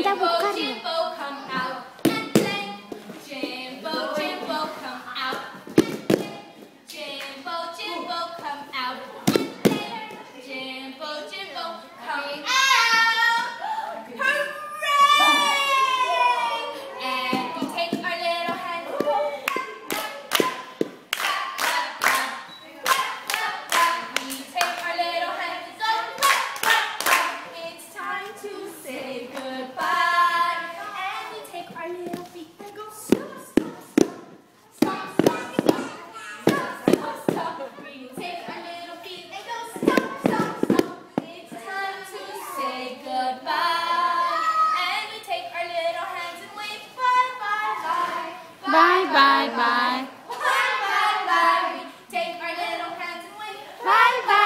anda a buscarlo. goodbye. And we take our little hands and wave bye, bye, bye. Bye, bye, bye. Bye, bye, bye. We take our little hands and wave bye, bye.